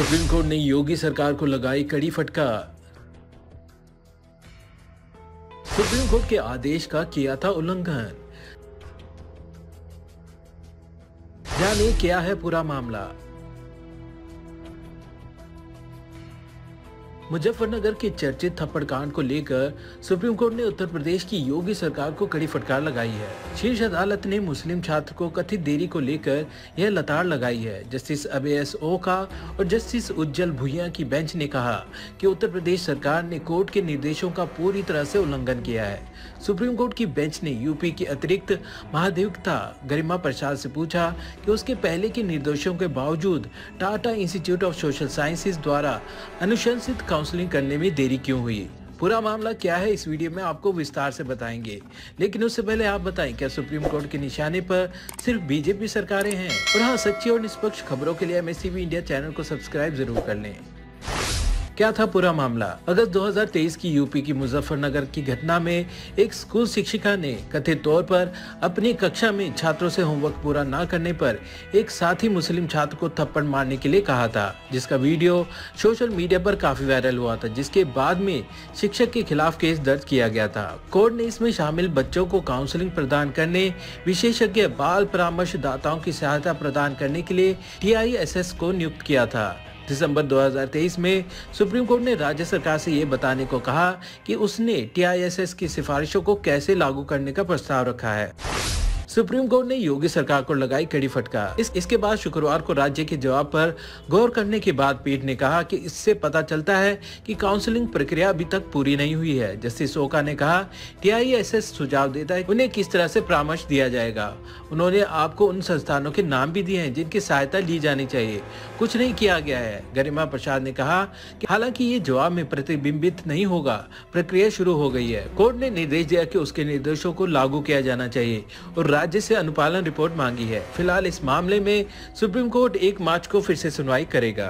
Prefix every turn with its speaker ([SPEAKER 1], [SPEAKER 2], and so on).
[SPEAKER 1] Supreme court ने योगी सरकार को लगाई कड़ी फटकार। सुप्रीम कोर्ट के आदेश का किया था उल्लंघन। जानिए क्या है पूरा मामला? मुजफ्फरनगर के चर्चित थप्पड़ कांड को लेकर सुप्रीम कोर्ट ने उत्तर प्रदेश की योगी सरकार को कड़ी फटकार लगाई है। शीर्ष अदालत ने मुस्लिम छात्र को कथित देरी को लेकर यह लताड़ लगाई है, जस्टिस अबेएस ओ का और जस्टिस उज्जवल भुइया की बेंच ने कहा कि उत्तर प्रदेश सरकार ने कोर्ट के निर्देशों का पूरी तरह से उल्लंघन किया है। सुप्रीम कोर्ट की बेंच ने यूपी की अतिरिक्त महाधिवक्ता गरिमा प्रसाद से पूछा कि उसके पहले के निर्देशों के बावजूद Tata Institute of Social Sciences द्वारा अनुशंसित काउंसलिंग करने में देरी क्यों हुई? पूरा मामला क्या है इस वीडियो में आपको विस्तार से बताएँगे। लेकिन उससे पहले आप बताएँ, क्या सुप्रीम कोर्ट के निशाने पर सिर्फ़ बीजेपी सरकारें हैं? और हाँ सच्ची और निष्पक्ष खबरों के लिए एम इंडिया चैनल को सब्सक्राइब ज़रूर कर लें। क्या था पूरा मामला? अगस्त 2023 की यूपी की मुजफ्फरनगर की घटना में एक स्कूल शिक्षिका ने कथित तौर पर अपनी कक्षा में छात्रों से होमवर्क पूरा न करने पर एक साथी मुस्लिम छात्र को थप्पड़ मारने के लिए कहा था, जिसका वीडियो सोशल मीडिया पर काफ़ी वायरल हुआ था, जिसके बाद में शिक्षक के खिलाफ केस दर्ज किया गया था। कोर्ट ने इसमें शामिल बच्चों को काउंसलिंग प्रदान करने, विशेषज्ञ बाल परामर्शदाताओं की सहायता प्रदान करने के लिए टी को नियुक्त किया था। दिसंबर 2023 में सुप्रीम कोर्ट ने राज्य सरकार से ये बताने को कहा कि उसने टीआईएसएस की सिफारिशों को कैसे लागू करने का प्रस्ताव रखा है। सुप्रीम कोर्ट ने योगी सरकार को लगाई कड़ी फटकार। इस, इसके बाद शुक्रवार को राज्य के जवाब पर गौर करने के बाद पीठ ने कहा कि इससे पता चलता है कि काउंसलिंग प्रक्रिया अभी तक पूरी नहीं हुई है। जस्टिस ओका ने कहा, टीआईएसएस सुझाव देता है उन्हें किस तरह से परामर्श दिया जाएगा। उन्होंने आपको उन संस्थानों के नाम भी दिए हैं जिनकी सहायता ली जानी चाहिए। कुछ नहीं किया गया है। गरिमा प्रसाद ने कहा कि हालाँकि ये जवाब में प्रतिबिंबित नहीं होगा। प्रक्रिया शुरू हो गई है। कोर्ट ने निर्देश दिया कि उसके निर्देशों को लागू किया जाना चाहिए और राज्य से अनुपालन रिपोर्ट मांगी है। फ़िलहाल इस मामले में सुप्रीम कोर्ट एक मार्च को फिर से सुनवाई करेगा।